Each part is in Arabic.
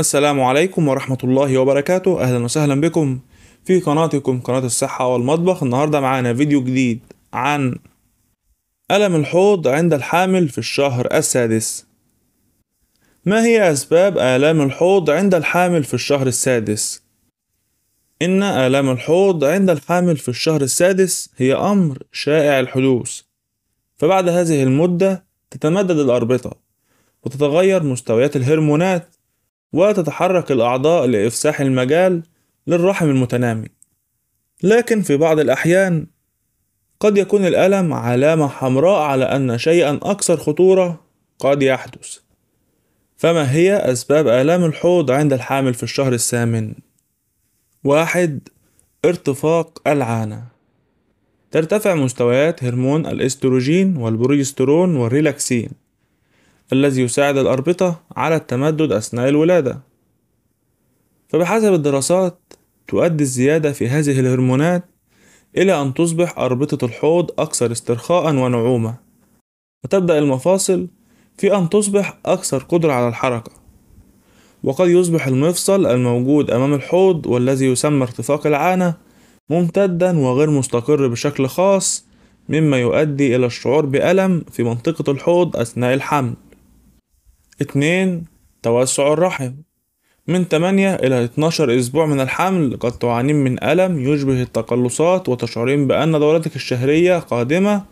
السلام عليكم ورحمة الله وبركاته. أهلا وسهلا بكم في قناتكم قناة الصحة والمطبخ. النهاردة معانا فيديو جديد عن ألم الحوض عند الحامل في الشهر السادس. ما هي أسباب آلام الحوض عند الحامل في الشهر السادس؟ إن آلام الحوض عند الحامل في الشهر السادس هي أمر شائع الحدوث. فبعد هذه المدة تتمدد الأربطة وتتغير مستويات الهرمونات وتتحرك الأعضاء لإفساح المجال للرحم المتنامي. لكن في بعض الأحيان قد يكون الألم علامة حمراء على أن شيئا أكثر خطورة قد يحدث. فما هي أسباب آلام الحوض عند الحامل في الشهر الثامن؟ واحد ارتفاق العانة. ترتفع مستويات هرمون الإستروجين والبروجسترون والريلاكسين. الذي يساعد الأربطة على التمدد أثناء الولادة. فبحسب الدراسات تؤدي الزيادة في هذه الهرمونات إلى أن تصبح أربطة الحوض أكثر استرخاء ونعومة. وتبدأ المفاصل في أن تصبح أكثر قدرة على الحركة. وقد يصبح المفصل الموجود أمام الحوض والذي يسمى ارتفاق العانة ممتدا وغير مستقر بشكل خاص مما يؤدي إلى الشعور بألم في منطقة الحوض أثناء الحمل. اتنين توسع الرحم. من 8 إلى 12 أسبوع من الحمل قد تعانين من ألم يشبه التقلصات وتشعرين بأن دورتك الشهرية قادمة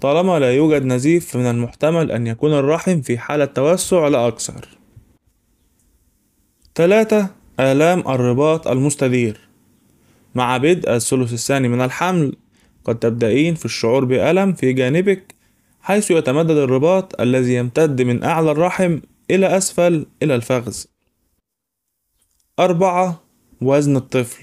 طالما لا يوجد نزيف فمن المحتمل أن يكون الرحم في حالة توسع لا أكثر. تلاتة آلام الرباط المستدير. مع بدء الثلث الثاني من الحمل قد تبدأين في الشعور بألم في جانبك حيث يتمدد الرباط الذي يمتد من أعلى الرحم إلى أسفل إلى الفخذ. أربعة وزن الطفل.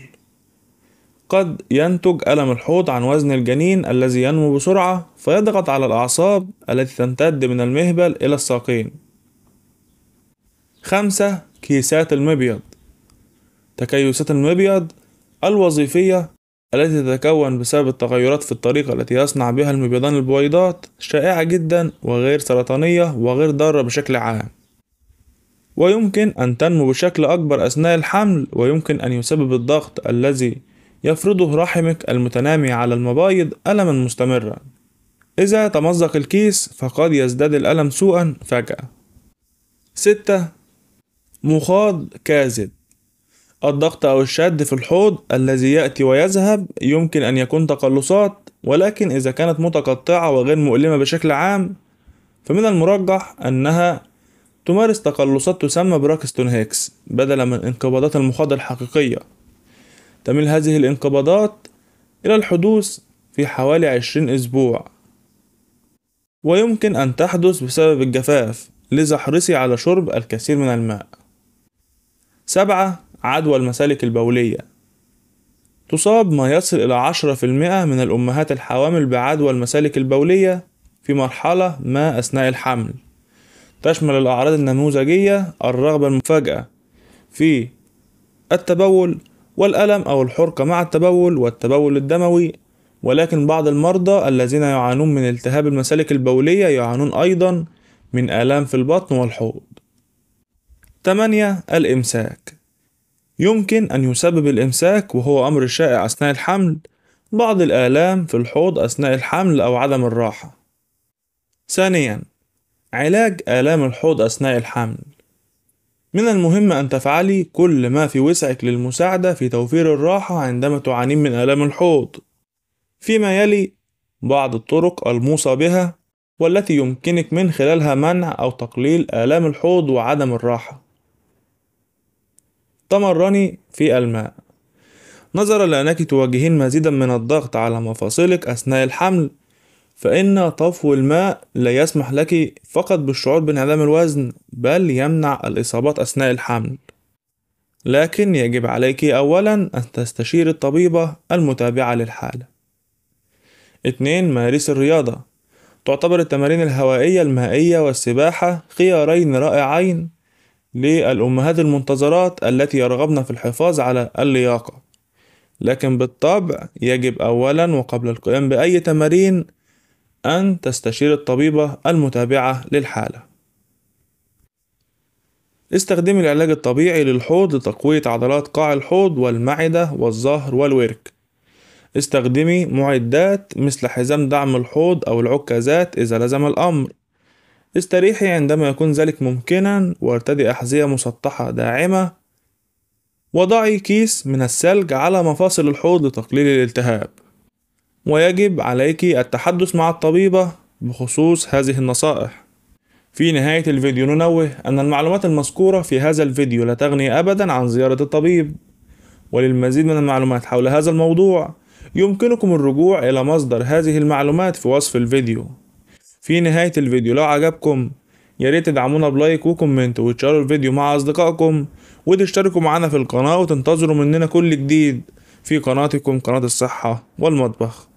قد ينتج ألم الحوض عن وزن الجنين الذي ينمو بسرعة فيضغط على الأعصاب التي تمتد من المهبل إلى الساقين. خمسة كيسات المبيض. تكيسات المبيض الوظيفية التي تتكون بسبب التغيرات في الطريقة التي يصنع بها المبيضان البويضات شائعة جدا وغير سرطانية وغير ضارة بشكل عام. ويمكن أن تنمو بشكل أكبر أثناء الحمل ويمكن أن يسبب الضغط الذي يفرضه رحمك المتنامي على المبايض ألما مستمرا. إذا تمزق الكيس فقد يزداد الألم سوءا فجأة. ستة مخاض كاذب. الضغط أو الشد في الحوض الذي يأتي ويذهب يمكن أن يكون تقلصات ولكن إذا كانت متقطعة وغير مؤلمة بشكل عام فمن المرجح أنها تمارس تقلصات تسمى براكستون هيكس بدلا من انقباضات المخاض الحقيقية. تميل هذه الانقباضات إلى الحدوث في حوالي عشرين أسبوع. ويمكن أن تحدث بسبب الجفاف لذا احرصي على شرب الكثير من الماء. سبعة عدوى المسالك البولية. تصاب ما يصل إلى عشرة في المئة من الأمهات الحوامل بعدوى المسالك البولية في مرحلة ما أثناء الحمل. تشمل الأعراض النموذجية الرغبة المفاجئة في التبول والألم أو الحرقة مع التبول والتبول الدموي. ولكن بعض المرضى الذين يعانون من التهاب المسالك البولية يعانون أيضا من آلام في البطن والحوض. 8 الإمساك. يمكن أن يسبب الإمساك وهو أمر شائع أثناء الحمل بعض الآلام في الحوض أثناء الحمل أو عدم الراحة. ثانيا علاج آلام الحوض أثناء الحمل. من المهم أن تفعلي كل ما في وسعك للمساعدة في توفير الراحة عندما تعانين من آلام الحوض. فيما يلي بعض الطرق الموصى بها والتي يمكنك من خلالها منع أو تقليل آلام الحوض وعدم الراحة. تمرني في الماء. نظرا لأنك تواجهين مزيدا من الضغط على مفاصلك أثناء الحمل فإن طفو الماء لا يسمح لك فقط بالشعور بانعدام الوزن بل يمنع الإصابات أثناء الحمل. لكن يجب عليك أولا أن تستشير الطبيبة المتابعة للحالة. اتنين مارس الرياضة. تعتبر التمارين الهوائية المائية والسباحة خيارين رائعين. للأمهات المنتظرات التي يرغبن في الحفاظ على اللياقة. لكن بالطبع يجب أولا وقبل القيام بأي تمارين أن تستشير الطبيبة المتابعة للحالة. استخدمي العلاج الطبيعي للحوض لتقوية عضلات قاع الحوض والمعدة والظهر والورك. استخدمي معدات مثل حزام دعم الحوض أو العكازات إذا لزم الأمر. استريحي عندما يكون ذلك ممكنا وارتدي أحذية مسطحة داعمة وضعي كيس من الثلج على مفاصل الحوض لتقليل الالتهاب. ويجب عليك التحدث مع الطبيبة بخصوص هذه النصائح. في نهاية الفيديو ننوه أن المعلومات المذكورة في هذا الفيديو لا تغني أبدا عن زيارة الطبيب. وللمزيد من المعلومات حول هذا الموضوع يمكنكم الرجوع إلى مصدر هذه المعلومات في وصف الفيديو. في نهاية الفيديو. لو عجبكم ياريت تدعمونا ب like و comment وتشاركوا الفيديو مع أصدقائكم وتشتركوا معنا في القناة وتنتظروا مننا كل جديد. في قناتكم قناة الصحة والمطبخ.